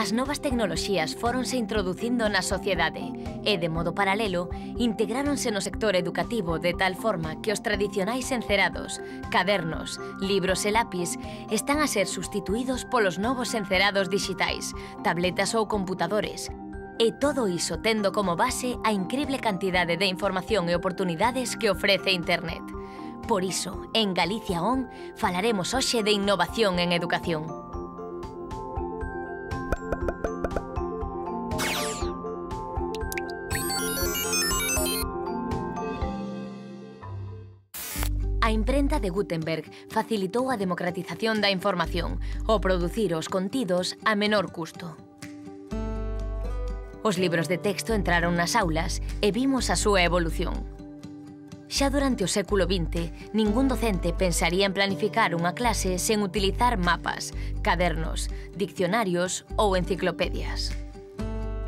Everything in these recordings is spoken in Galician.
as novas tecnoloxías fóronse introducindo na sociedade e, de modo paralelo, integráronse no sector educativo de tal forma que os tradicionais encerados, cadernos, libros e lápis están a ser sustituídos polos novos encerados digitais, tabletas ou computadores, E todo iso tendo como base a increíble cantidade de información e oportunidades que ofrece Internet. Por iso, en Galicia ON falaremos hoxe de innovación en educación. A imprenta de Gutenberg facilitou a democratización da información ao producir os contidos a menor custo. Os libros de texto entraron nas aulas e vimos a súa evolución. Xa durante o século XX, ningún docente pensaría en planificar unha clase sen utilizar mapas, cadernos, diccionarios ou enciclopedias.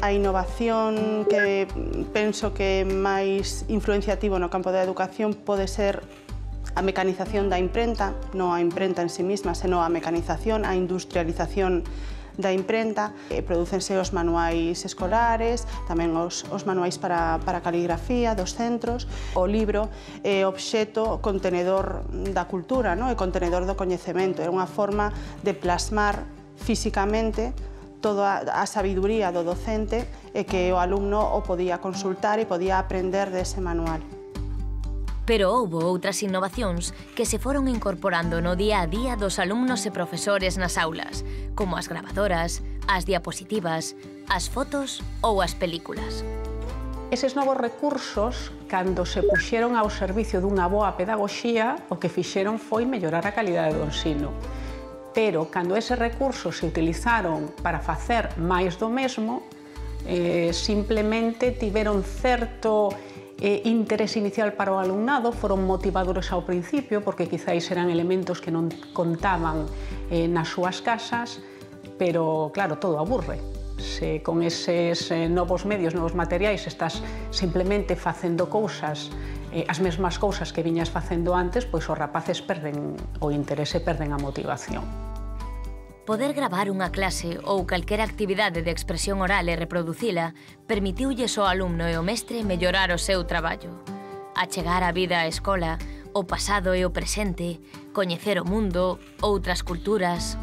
A innovación que penso que máis influenciativo no campo da educación pode ser a mecanización da imprenta, non a imprenta en sí mesma, senón a mecanización, a industrialización da imprenta, eh, e producense os manuais escolares, tamén os, os manuais para, para caligrafía dos centros. O libro é obxeto contenedor da cultura, no? e contenedor do coñecemento, é unha forma de plasmar físicamente toda a sabiduría do docente e que o alumno o podía consultar e podía aprender dese manual. Pero houbo outras innovacións que se foron incorporando no día a día dos alumnos e profesores nas aulas, como as grabadoras, as diapositivas, as fotos ou as películas. Eses novos recursos, cando se puxeron ao servicio dunha boa pedagogía, o que fixeron foi mellorar a calidade do ensino. Pero, cando eses recursos se utilizaron para facer máis do mesmo, eh, simplemente tiveron certo eh, interés inicial para o alumnado foron motivadores ao principio, porque quizáis eran elementos que non contaban eh, nas súas casas, pero claro, todo aburre. Se con eses eh, novos medios, novos materiais, estás simplemente facendo cousas, eh, as mesmas cousas que viñas facendo antes, pois os rapaces perden o interese, perden a motivación. Poder gravar unha clase ou calquera actividade de expresión oral e reproducila permitiulles ao alumno e ao mestre mellorar o seu traballo. Achegar a vida á escola, o pasado e o presente, coñecer o mundo, outras culturas...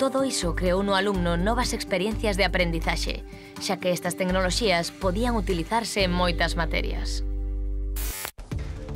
Todo iso creou no alumno novas experiencias de aprendizaxe, xa que estas tecnoloxías podían utilizarse en moitas materias.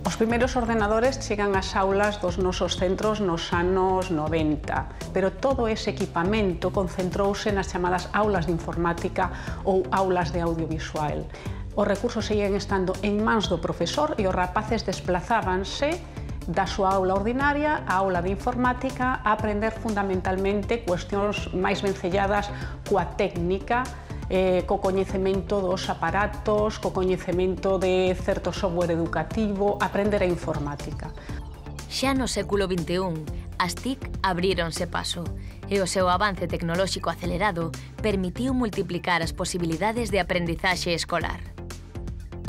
Os primeiros ordenadores chegan ás aulas dos nosos centros nos anos 90, pero todo ese equipamento concentrouse nas chamadas aulas de informática ou aulas de audiovisual. Os recursos seguían estando en mans do profesor e os rapaces desplazábanse da súa aula ordinaria á aula de informática a aprender fundamentalmente cuestións máis vencelladas coa técnica eh, co coñecemento dos aparatos, co coñecemento de certo software educativo, aprender a informática. Xa no século XXI, as TIC abríronse paso e o seu avance tecnolóxico acelerado permitiu multiplicar as posibilidades de aprendizaxe escolar.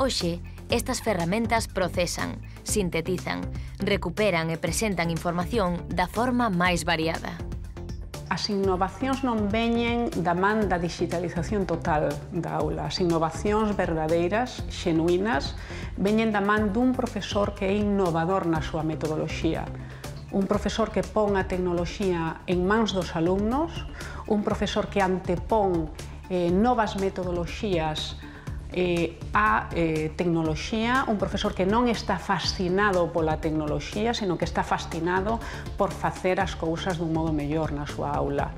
Hoxe, estas ferramentas procesan, sintetizan, recuperan e presentan información da forma máis variada. As innovacións non veñen da man da digitalización total da aula. As innovacións verdadeiras, xenuínas, veñen da man dun profesor que é innovador na súa metodoloxía. Un profesor que pon a tecnoloxía en mans dos alumnos, un profesor que antepón eh, novas metodoloxías eh, a eh, tecnoloxía, un profesor que non está fascinado pola tecnoloxía, sino que está fascinado por facer as cousas dun modo mellor na súa aula.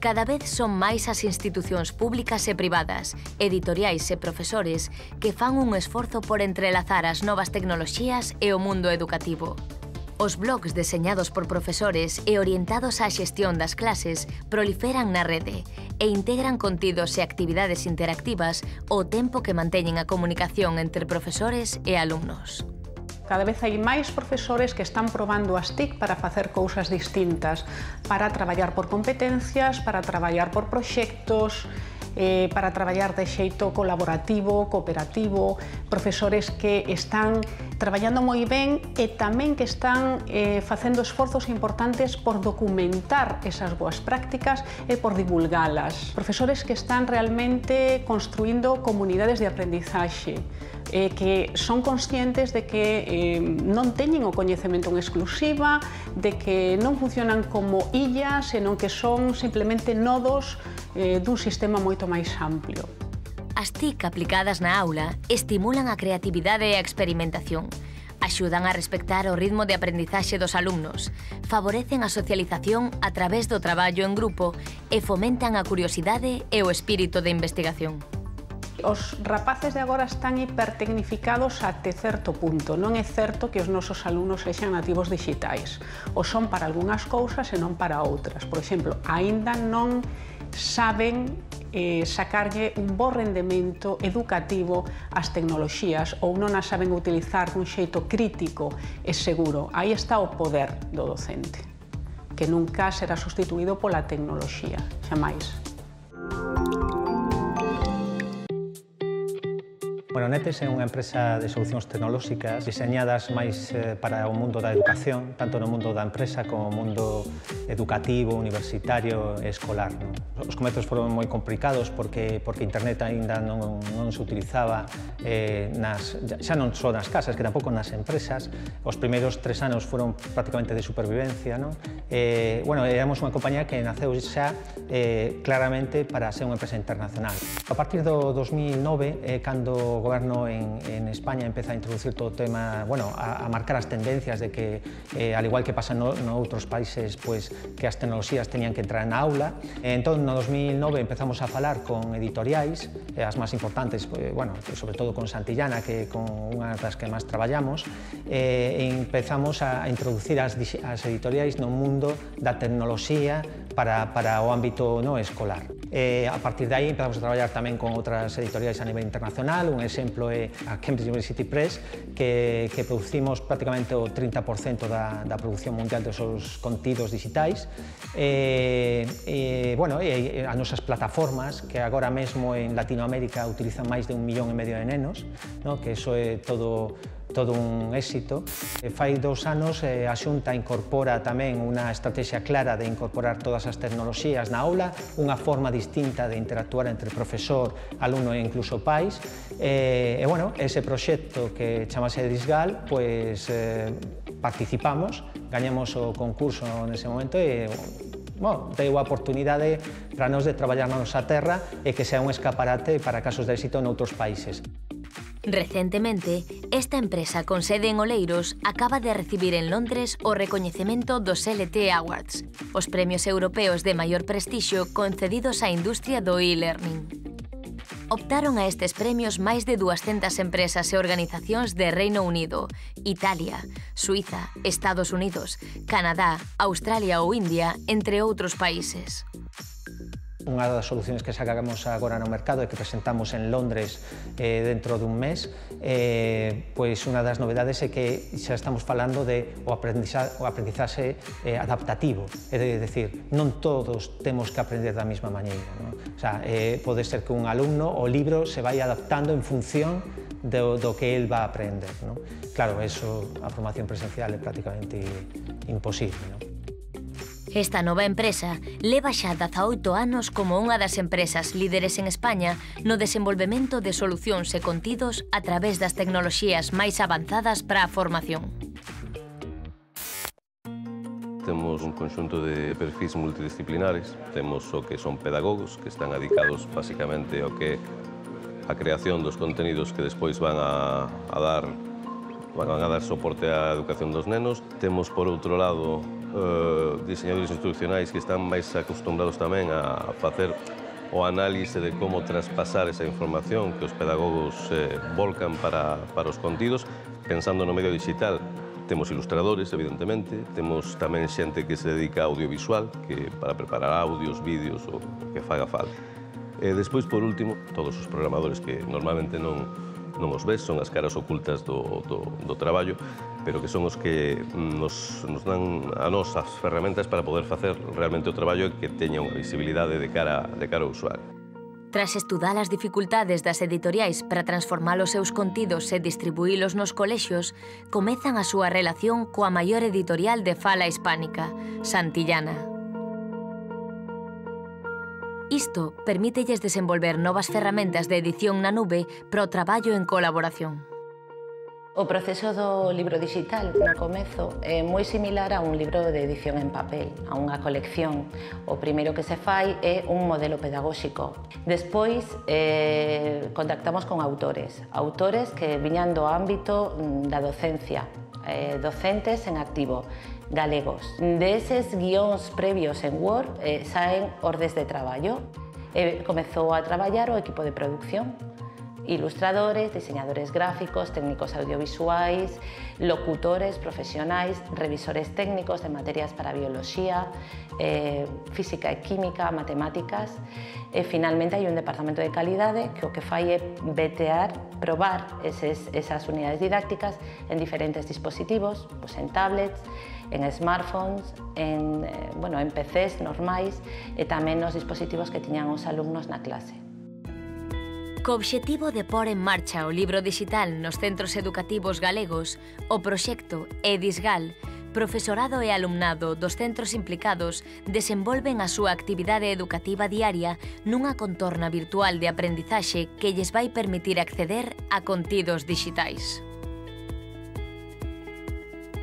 Cada vez son máis as institucións públicas e privadas, editoriais e profesores que fan un esforzo por entrelazar as novas tecnoloxías e o mundo educativo. Os blogs deseñados por profesores e orientados á xestión das clases proliferan na rede e integran contidos e actividades interactivas o tempo que manteñen a comunicación entre profesores e alumnos. Cada vez hai máis profesores que están probando as TIC para facer cousas distintas, para traballar por competencias, para traballar por proxectos, eh, para traballar de xeito colaborativo, cooperativo, profesores que están traballando moi ben e tamén que están eh, esforzos importantes por documentar esas boas prácticas e por divulgalas. Profesores que están realmente construindo comunidades de aprendizaxe, eh, que son conscientes de que eh, non teñen o coñecemento en exclusiva, de que non funcionan como illas, senón que son simplemente nodos eh, dun sistema moito máis amplio. As TIC aplicadas na aula estimulan a creatividade e a experimentación, axudan a respectar o ritmo de aprendizaxe dos alumnos, favorecen a socialización a través do traballo en grupo e fomentan a curiosidade e o espírito de investigación. Os rapaces de agora están hipertecnificados até certo punto. Non é certo que os nosos alumnos sexan nativos digitais. O son para algunhas cousas e non para outras. Por exemplo, aínda non saben eh, sacarlle un bo rendemento educativo ás tecnoloxías ou non as saben utilizar dun xeito crítico e seguro. Aí está o poder do docente, que nunca será sustituído pola tecnoloxía, xamais. Netes é unha empresa de solucións tecnolóxicas diseñadas máis eh, para o mundo da educación, tanto no mundo da empresa como no mundo educativo, universitario e escolar. Non? Os comezos foron moi complicados porque porque internet aínda non, non se utilizaba eh, nas, xa non só nas casas, que tampouco nas empresas. Os primeiros tres anos foron prácticamente de supervivencia. Non? Eh, bueno, éramos unha compañía que naceu xa eh, claramente para ser unha empresa internacional. A partir do 2009, eh, cando o goberno Barno en, en, España empeza a introducir todo o tema, bueno, a, a marcar as tendencias de que, eh, al igual que pasa no, outros países, pues, que as tecnoloxías tenían que entrar na aula. E, entón, no 2009 empezamos a falar con editoriais, eh, as máis importantes, pues, bueno, sobre todo con Santillana, que con unha das que máis traballamos, eh, empezamos a introducir as, as editoriais no mundo da tecnoloxía para, para o ámbito no escolar. Eh, a partir de aí empezamos a traballar tamén con outras editoriais a nivel internacional. Un exemplo é a Cambridge University Press, que, que producimos prácticamente o 30% da, da producción mundial dos seus contidos digitais. Eh, eh, bueno, e, as nosas plataformas, que agora mesmo en Latinoamérica utilizan máis de un millón e medio de nenos, no? que eso é todo todo un éxito. Eh, fai dous anos eh, a Xunta incorpora tamén unha estrategia clara de incorporar todas as tecnoloxías na aula, unha forma distinta de interactuar entre profesor, alumno e incluso pais. E, e bueno, ese proxecto que chamase Disgal, pois eh, participamos, gañamos o concurso nese momento e bueno, deu a oportunidade para nós de traballar na nosa terra e que sea un escaparate para casos de éxito noutros países. Recentemente, esta empresa con sede en Oleiros acaba de recibir en Londres o recoñecemento dos LT Awards, os premios europeos de maior prestixio concedidos á industria do e-learning optaron a estes premios máis de 200 empresas e organizacións de Reino Unido, Italia, Suiza, Estados Unidos, Canadá, Australia ou India, entre outros países. Unha das solucións que sacamos agora no mercado e que presentamos en Londres eh, dentro dun mes, eh, pois unha das novedades é que xa estamos falando de o, aprendizaxe, o aprendizaxe eh, adaptativo, é de decir, non todos temos que aprender da mesma maneira. Non? O sea, eh, pode ser que un alumno o libro se vai adaptando en función do, do que el va a aprender. Non? Claro, eso a formación presencial é prácticamente imposible. Non? Esta nova empresa leva xa 18 anos como unha das empresas líderes en España no desenvolvemento de solucións e contidos a través das tecnoloxías máis avanzadas para a formación. Temos un conxunto de perfis multidisciplinares. Temos o que son pedagogos, que están dedicados basicamente ao que a creación dos contenidos que despois van a, a dar van a dar soporte á educación dos nenos. Temos, por outro lado, eh, diseñadores institucionais que están máis acostumbrados tamén a facer o análise de como traspasar esa información que os pedagogos eh, volcan para, para os contidos, pensando no medio digital. Temos ilustradores, evidentemente, temos tamén xente que se dedica a audiovisual, que para preparar audios, vídeos, o que faga falta. E despois, por último, todos os programadores que normalmente non, non os ves, son as caras ocultas do, do, do traballo, pero que son os que nos, nos dan a nos as ferramentas para poder facer realmente o traballo e que teña unha visibilidade de cara, de cara ao usuario. Tras estudar as dificultades das editoriais para transformar os seus contidos e distribuílos nos colexios, comezan a súa relación coa maior editorial de fala hispánica, Santillana. Isto permítelles desenvolver novas ferramentas de edición na nube para o en colaboración. O proceso do libro digital no comezo é moi similar a un libro de edición en papel, a unha colección. O primeiro que se fai é un modelo pedagóxico. Despois, eh, contactamos con autores, autores que viñan do ámbito mm, da docencia, eh, docentes en activo, galegos. De eses guións previos en Word eh, saen ordes de traballo. Eh, comezou a traballar o equipo de producción ilustradores, diseñadores gráficos, técnicos audiovisuais, locutores profesionais, revisores técnicos de materias para bioloxía, eh, física e química, matemáticas. E finalmente hai un departamento de calidade que que é vetear, probar esas unidades didácticas en diferentes dispositivos, pues en tablets, en smartphones, en, eh, bueno, en PCs normais e tamén nos dispositivos que tiñan os alumnos na clase. Co obxectivo de pôr en marcha o libro digital nos centros educativos galegos, o proxecto Edisgal, profesorado e alumnado dos centros implicados desenvolven a súa actividade educativa diaria nunha contorna virtual de aprendizaxe que lles vai permitir acceder a contidos digitais.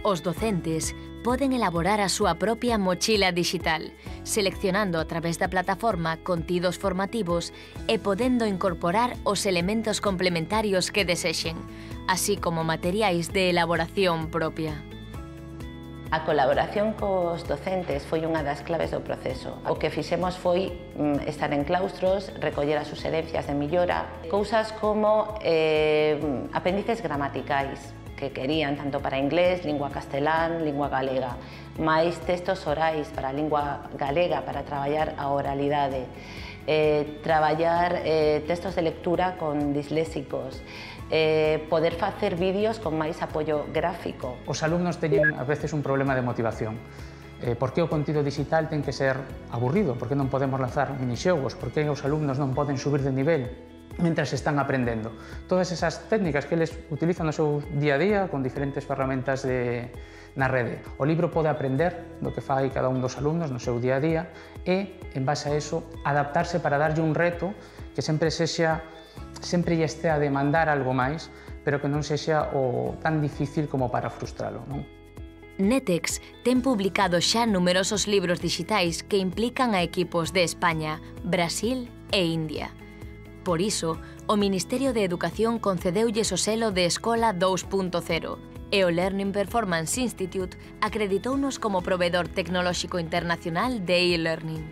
Os docentes poden elaborar a súa propia mochila digital, seleccionando a través da plataforma contidos formativos e podendo incorporar os elementos complementarios que desexen, así como materiais de elaboración propia. A colaboración cos docentes foi unha das claves do proceso. O que fixemos foi mm, estar en claustros, recoller as suxerencias de millora, cousas como eh, mm, apéndices gramaticais, que querían, tanto para inglés, lingua castelán, lingua galega. Máis textos orais para a lingua galega para traballar a oralidade. Eh, traballar eh, textos de lectura con disléxicos. Eh, poder facer vídeos con máis apoio gráfico. Os alumnos teñen a veces un problema de motivación. Eh, por que o contido digital ten que ser aburrido? Por que non podemos lanzar minixogos? Por que os alumnos non poden subir de nivel? mentras están aprendendo. Todas esas técnicas que eles utilizan no seu día a día con diferentes ferramentas de, na rede. O libro pode aprender do que fai cada un dos alumnos no seu día a día e, en base a eso, adaptarse para darlle un reto que sempre sexa sempre lle este a demandar algo máis, pero que non sexa o tan difícil como para frustralo. Non? Netex ten publicado xa numerosos libros digitais que implican a equipos de España, Brasil e India. Por iso, o Ministerio de Educación concedeulles o selo de Escola 2.0 e o Learning Performance Institute acreditounos como proveedor tecnolóxico internacional de e-learning.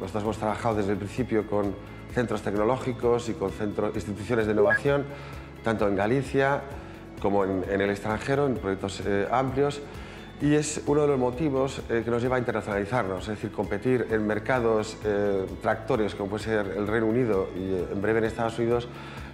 Nosotros hemos trabajado desde el principio con centros tecnológicos y con centros, instituciones de innovación, tanto en Galicia como en, en el extranjero, en proyectos eh, amplios, y es uno de los motivos eh, que nos lleva a internacionalizarnos, es decir, competir en mercados eh, tractores como puede ser el Reino Unido y eh, en breve en Estados Unidos,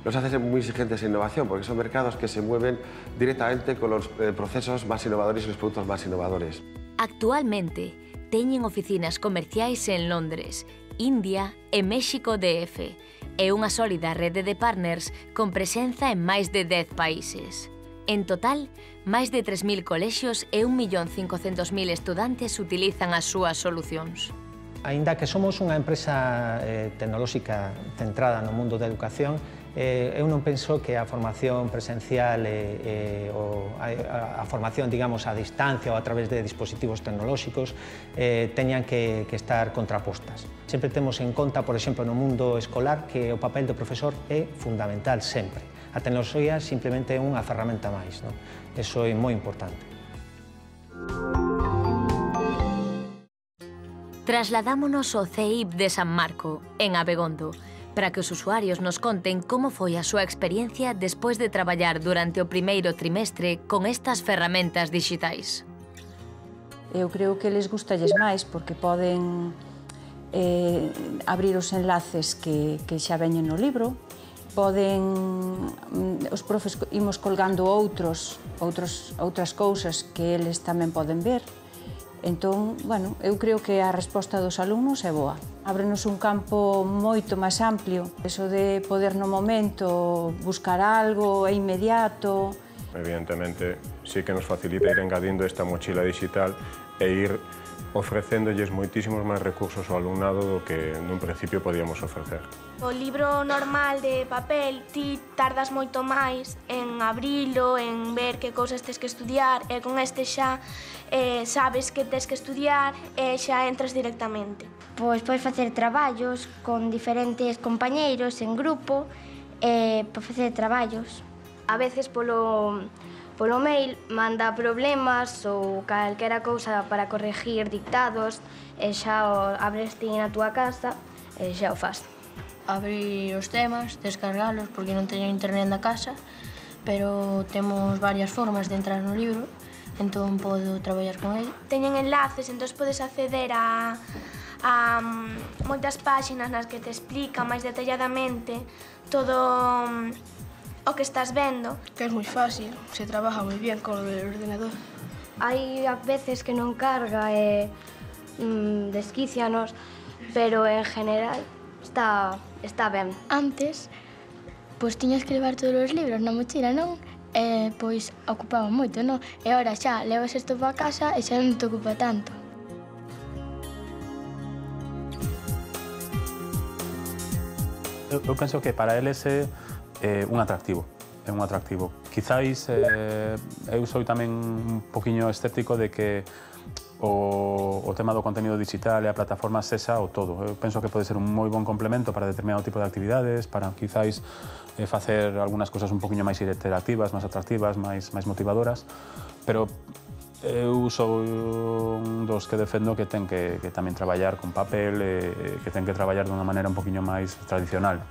nos hace ser muy exigentes en innovación, porque son mercados que se mueven directamente con los eh, procesos más innovadores y los productos más innovadores. Actualmente, teñen oficinas comerciais en Londres, India e México DF, e unha sólida rede de partners con presenza en máis de 10 países. En total, máis de 3.000 colexios e 1.500.000 estudantes utilizan as súas solucións. Ainda que somos unha empresa eh, tecnolóxica centrada no mundo da educación, eh, eu non penso que a formación presencial eh, eh, ou a, a formación, digamos, a distancia ou a través de dispositivos tecnolóxicos eh, teñan que, que estar contrapostas. Sempre temos en conta, por exemplo, no mundo escolar, que o papel do profesor é fundamental sempre a tecnoloxía simplemente é unha ferramenta máis. Non? Eso é moi importante. Trasladámonos ao CEIP de San Marco, en Abegondo, para que os usuarios nos conten como foi a súa experiencia despois de traballar durante o primeiro trimestre con estas ferramentas digitais. Eu creo que les gustalles máis porque poden eh, abrir os enlaces que, que xa veñen no libro, poden mm, os profes imos colgando outros, outros outras cousas que eles tamén poden ver. Entón, bueno, eu creo que a resposta dos alumnos é boa. Ábrenos un campo moito máis amplio. Eso de poder no momento buscar algo é inmediato. Evidentemente, sí que nos facilita ir engadindo esta mochila digital e ir ofrecéndolles moitísimos máis recursos ao alumnado do que nun principio podíamos ofrecer. O libro normal de papel ti tardas moito máis en abrilo, en ver que cousas tes que estudiar, e con este xa eh, sabes que tes que estudiar e xa entras directamente. Pois podes facer traballos con diferentes compañeiros en grupo, eh, para facer traballos. A veces polo Polo mail manda problemas ou calquera cousa para corregir dictados e xa o abres ti na túa casa e xa o faz. Abrir os temas, descargalos, porque non teño internet na casa, pero temos varias formas de entrar no libro, entón podo traballar con ele. Teñen enlaces, entón podes acceder a, a mm, moitas páxinas nas que te explica máis detalladamente todo mm, o que estás vendo. Que é moi fácil, se trabaja moi bien con o ordenador. Hai veces que non carga e eh, mm, desquicianos, pero en general está, está ben. Antes, pois tiñas que levar todos os libros na mochila, non? E, eh, pois ocupaba moito, non? E ora xa levas isto para casa e xa non te ocupa tanto. Eu, eu penso que para eles é eh, un atractivo é un atractivo. Quizáis eh, eu sou tamén un poquinho escéptico de que o, o tema do contenido digital e a plataforma sexa o todo. Eu penso que pode ser un moi bon complemento para determinado tipo de actividades, para quizáis eh, facer algunhas cousas un poquinho máis interactivas, máis atractivas, máis, máis motivadoras, pero eu sou un dos que defendo que ten que, que tamén traballar con papel, eh, que ten que traballar dunha maneira un poquinho máis tradicional.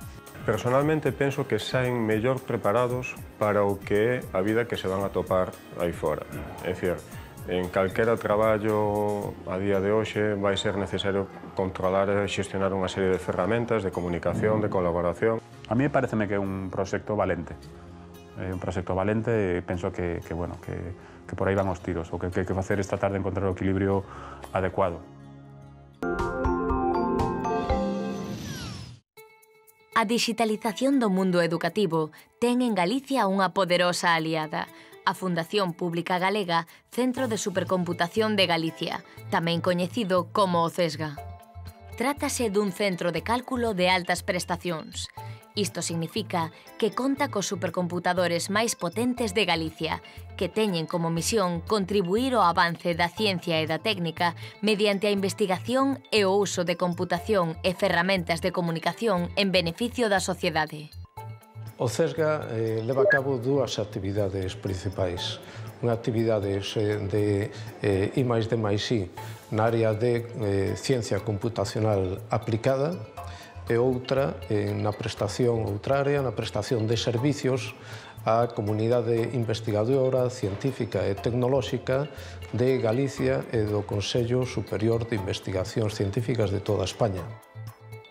Personalmente penso que saen mellor preparados para o que é a vida que se van a topar aí fora. É dicir, en calquera traballo a día de hoxe vai ser necesario controlar e xestionar unha serie de ferramentas de comunicación, de colaboración. A mí pareceme que é un proxecto valente. É un proxecto valente e penso que, que, bueno, que, que por aí van os tiros, o que hai que facer esta tarde encontrar o equilibrio adecuado. A digitalización do mundo educativo ten en Galicia unha poderosa aliada, a Fundación Pública Galega Centro de Supercomputación de Galicia, tamén coñecido como o CESGA. Trátase dun centro de cálculo de altas prestacións, Isto significa que conta cos supercomputadores máis potentes de Galicia, que teñen como misión contribuir ao avance da ciencia e da técnica mediante a investigación e o uso de computación e ferramentas de comunicación en beneficio da sociedade. O CESGA eh, leva a cabo dúas actividades principais unha actividade de eh, I máis D máis I na área de eh, ciencia computacional aplicada e outra eh, na prestación outraria, na prestación de servicios á comunidade investigadora, científica e tecnolóxica de Galicia e do Consello Superior de Investigacións Científicas de toda España.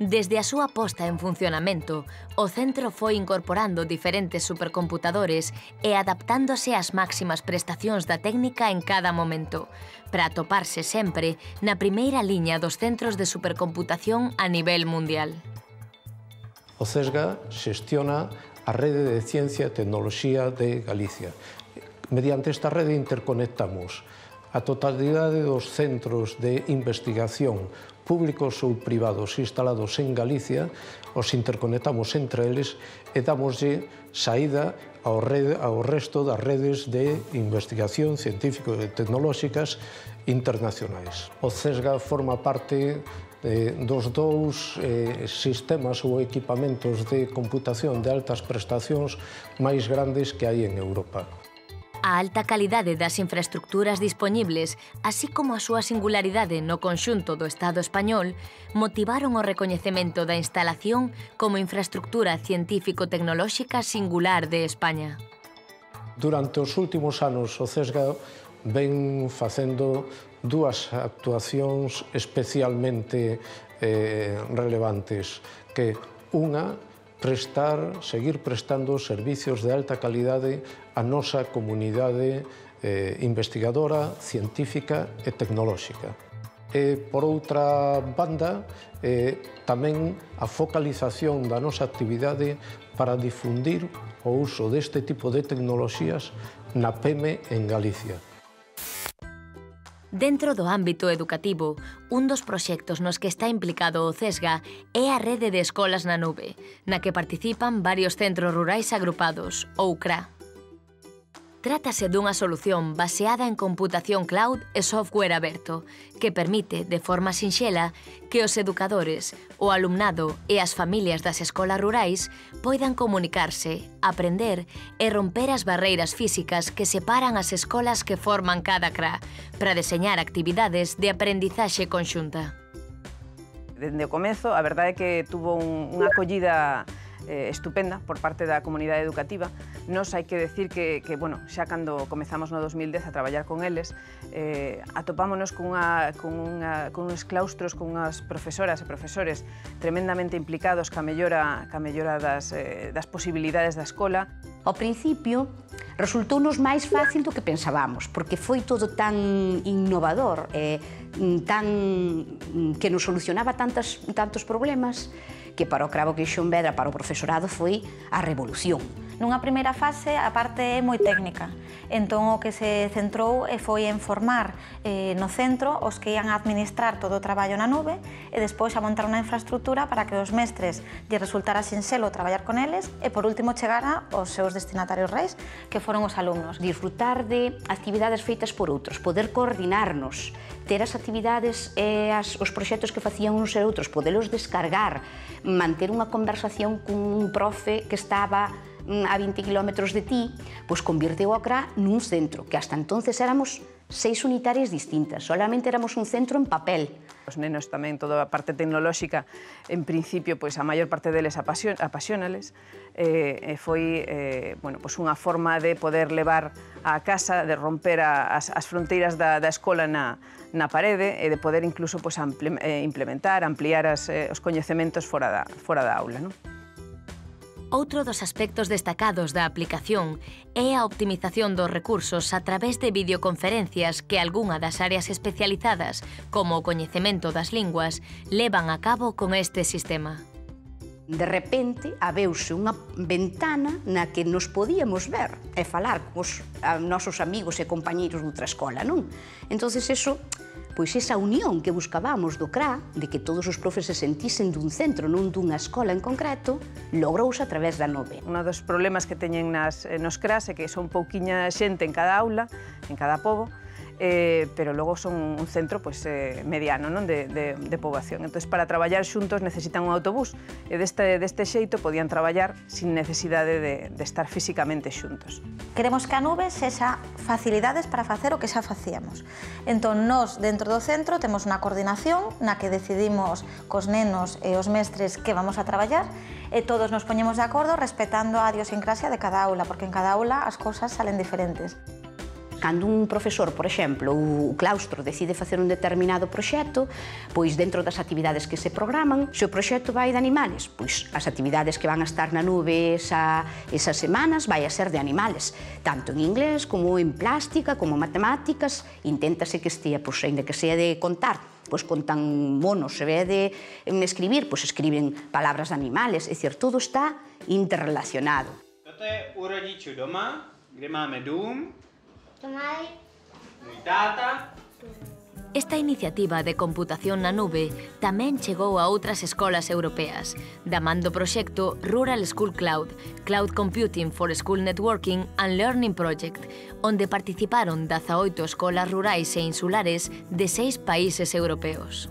Desde a súa posta en funcionamento, o centro foi incorporando diferentes supercomputadores e adaptándose ás máximas prestacións da técnica en cada momento, para atoparse sempre na primeira liña dos centros de supercomputación a nivel mundial. O CESGA xestiona a Rede de Ciencia e Tecnoloxía de Galicia. Mediante esta rede interconectamos a totalidade dos centros de investigación públicos ou privados instalados en Galicia, os interconectamos entre eles e damoslle saída ao, red, ao resto das redes de investigación científico e tecnolóxicas internacionais. O CESGA forma parte eh, dos dous eh, sistemas ou equipamentos de computación de altas prestacións máis grandes que hai en Europa a alta calidade das infraestructuras dispoñibles, así como a súa singularidade no conxunto do Estado español, motivaron o recoñecemento da instalación como infraestructura científico-tecnolóxica singular de España. Durante os últimos anos, o CESGA ven facendo dúas actuacións especialmente eh, relevantes, que unha prestar, seguir prestando servicios de alta calidade á nosa comunidade eh, investigadora, científica e tecnolóxica. E, por outra banda, eh, tamén a focalización da nosa actividade para difundir o uso deste tipo de tecnoloxías na PEME en Galicia. Dentro do ámbito educativo, un dos proxectos nos que está implicado o CESGA é a Rede de Escolas na Nube, na que participan varios centros rurais agrupados, ou CRA. Trátase dunha solución baseada en computación cloud e software aberto, que permite, de forma sinxela, que os educadores, o alumnado e as familias das escolas rurais poidan comunicarse, aprender e romper as barreiras físicas que separan as escolas que forman cada CRA para deseñar actividades de aprendizaxe conxunta. Dende o comezo, a verdade é que tuvo un, unha acollida eh, estupenda por parte da comunidade educativa. Nos hai que decir que, que bueno, xa cando comezamos no 2010 a traballar con eles, eh, atopámonos cunha, unha, con uns claustros, con unhas profesoras e profesores tremendamente implicados ca mellora, ca mellora das, eh, das posibilidades da escola. Ao principio, resultounos máis fácil do que pensábamos, porque foi todo tan innovador, eh, tan que nos solucionaba tantas, tantos problemas, que para o Cravo Queixón Vedra, para o profesorado, foi a revolución. Nunha primeira fase a parte é moi técnica, entón o que se centrou foi en formar eh, no centro os que ian a administrar todo o traballo na nube e despois a montar unha infraestructura para que os mestres lle resultara sinxelo traballar con eles e por último chegara aos seus destinatarios reis que foron os alumnos. Disfrutar de actividades feitas por outros, poder coordinarnos, ter as actividades e as, os proxectos que facían uns e outros, podelos descargar, manter unha conversación cun profe que estaba Mm, a 20 kilómetros de ti, pois convirteu a CRA nun centro, que hasta entonces éramos seis unitarias distintas, solamente éramos un centro en papel. Os nenos tamén, toda a parte tecnolóxica, en principio, pois a maior parte deles apasión, apasionales, eh, foi eh, bueno, pois unha forma de poder levar a casa, de romper a, as, as fronteiras da, da escola na, na parede e de poder incluso pois, ampli, eh, implementar, ampliar as, eh, os coñecementos fora da, fora da aula. Non? Outro dos aspectos destacados da aplicación é a optimización dos recursos a través de videoconferencias que algunha das áreas especializadas, como o coñecemento das linguas, levan a cabo con este sistema. De repente, abeuse unha ventana na que nos podíamos ver e falar cos nosos amigos e compañeiros de outra escola, non? Entón, eso pois esa unión que buscábamos do CRA, de que todos os profes se sentisen dun centro, non dunha escola en concreto, logrouse a través da nove. Un dos problemas que teñen nas, eh, nos CRAs é que son pouquiña xente en cada aula, en cada pobo, eh, pero logo son un centro pues, eh, mediano non? De, de, de poboación. Entón, para traballar xuntos necesitan un autobús e deste, deste xeito podían traballar sin necesidade de, de estar físicamente xuntos. Queremos que a nube sexa facilidades para facer o que xa facíamos. Entón, nós dentro do centro temos unha coordinación na que decidimos cos nenos e os mestres que vamos a traballar e todos nos poñemos de acordo respetando a idiosincrasia de cada aula, porque en cada aula as cousas salen diferentes. Cando un profesor, por exemplo, o claustro decide facer un determinado proxecto, pois dentro das actividades que se programan, se o proxecto vai de animales, pois as actividades que van a estar na nube esa, esas semanas vai a ser de animales, tanto en inglés como en plástica, como matemáticas, inténtase que estea, pois, ainda que sea de contar, pois contan monos, se ve de escribir, pois escriben palabras de animales, é dicir, todo está interrelacionado. Toto je u rodičů doma, kde máme dům, Esta iniciativa de computación na nube tamén chegou a outras escolas europeas, da man do proxecto Rural School Cloud, Cloud Computing for School Networking and Learning Project, onde participaron 18 escolas rurais e insulares de seis países europeos.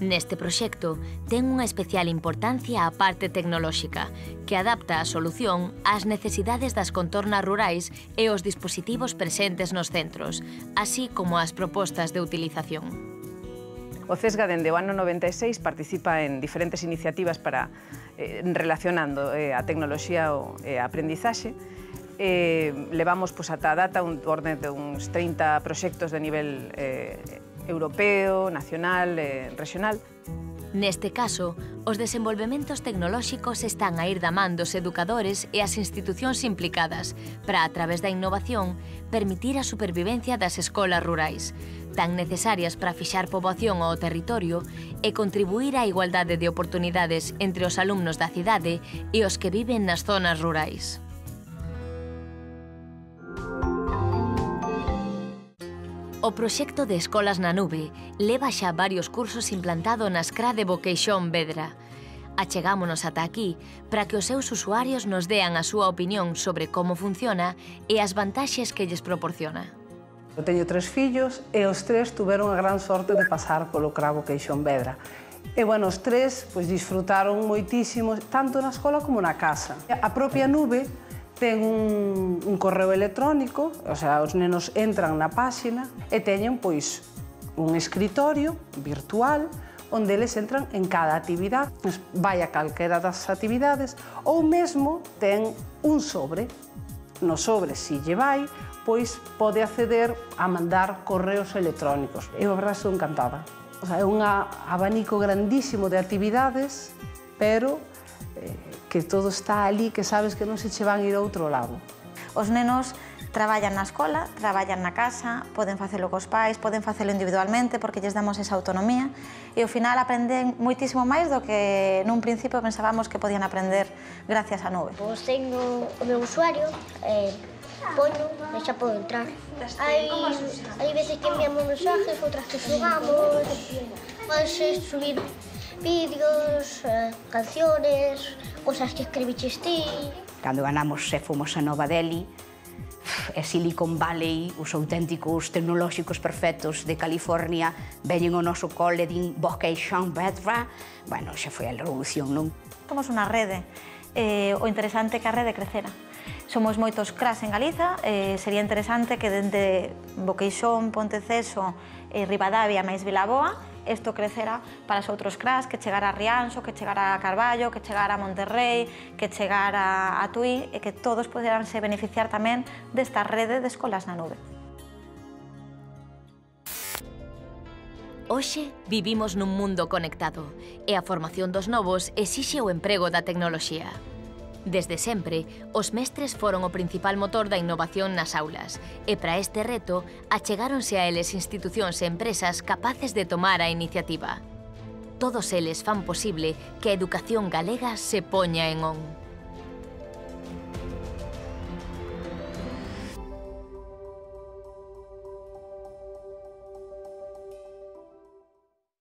Neste proxecto ten unha especial importancia a parte tecnolóxica, que adapta a solución ás necesidades das contornas rurais e os dispositivos presentes nos centros, así como as propostas de utilización. O CESGA dende o ano 96 participa en diferentes iniciativas para eh, relacionando eh, a tecnoloxía e eh, aprendizaxe eh, levamos pois, ata a data un orden de uns 30 proxectos de nivel eh, europeo, nacional e regional. Neste caso, os desenvolvementos tecnolóxicos están a ir da man dos educadores e as institucións implicadas para, a través da innovación, permitir a supervivencia das escolas rurais, tan necesarias para fixar poboación ao territorio e contribuir á igualdade de oportunidades entre os alumnos da cidade e os que viven nas zonas rurais. O proxecto de Escolas na Nube leva xa varios cursos implantado na SCRA de Boqueixón Vedra. Achegámonos ata aquí para que os seus usuarios nos dean a súa opinión sobre como funciona e as vantaxes que lles proporciona. Eu teño tres fillos e os tres tuveron a gran sorte de pasar polo CRA Boqueixón Vedra. E, bueno, os tres pois, disfrutaron moitísimo, tanto na escola como na casa. A propia nube ten un, un correo electrónico, o sea, os nenos entran na páxina e teñen pois un escritorio virtual onde eles entran en cada actividade, pois vai a calquera das actividades ou mesmo ten un sobre. No sobre, se lle vai, pois pode acceder a mandar correos electrónicos. Eu, a verdade, estou encantada. O sea, é un abanico grandísimo de actividades, pero que todo está ali, que sabes que non se che van ir a outro lado. Os nenos traballan na escola, traballan na casa, poden facelo cos pais, poden facelo individualmente porque lles damos esa autonomía e ao final aprenden moitísimo máis do que nun principio pensábamos que podían aprender gracias á nube. Pois tengo o meu usuario, eh, poño, e xa podo entrar. Hai, hai veces que enviamos mensajes, outras que xogamos, podes subir vídeos, canciones, cosas que escribiches ti. Cando ganamos e fomos a Nova Delhi, e Silicon Valley, os auténticos tecnolóxicos perfectos de California, veñen ao noso cole, din Vocation Bedra, bueno, xa foi a revolución, non? Somos unha rede, eh, o interesante é que a rede crecera. Somos moitos cras en Galiza, eh, sería interesante que dende Boqueixón, Ponteceso, eh, Rivadavia máis Vilaboa, isto crecerá para os outros cras que chegara a Rianxo, que chegara a Carballo, que chegara a Monterrey, que chegara a, a Tui e que todos poderanse beneficiar tamén desta rede de escolas na nube. Hoxe vivimos nun mundo conectado e a formación dos novos exixe o emprego da tecnoloxía. Desde sempre, os mestres foron o principal motor da innovación nas aulas, e para este reto, achegáronse a eles institucións e empresas capaces de tomar a iniciativa. Todos eles fan posible que a educación galega se poña en on.